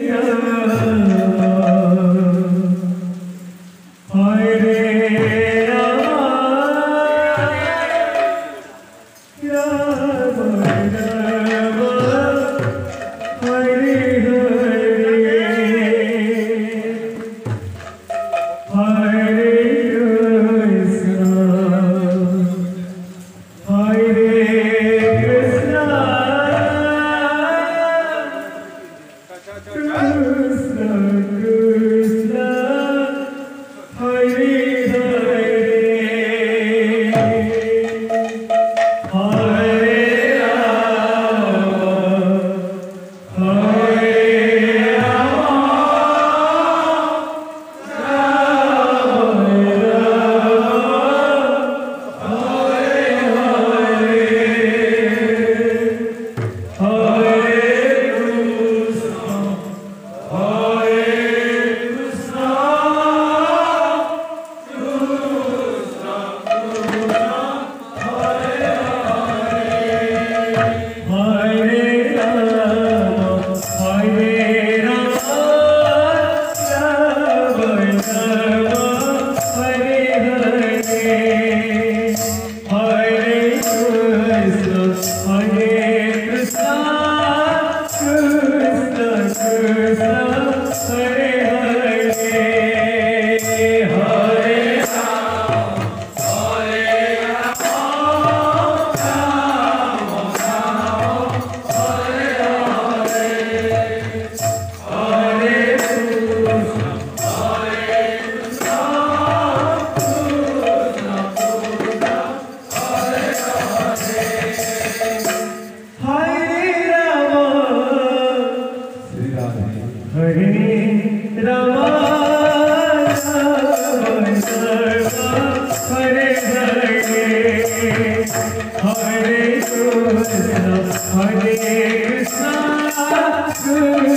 Yeah.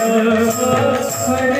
Hare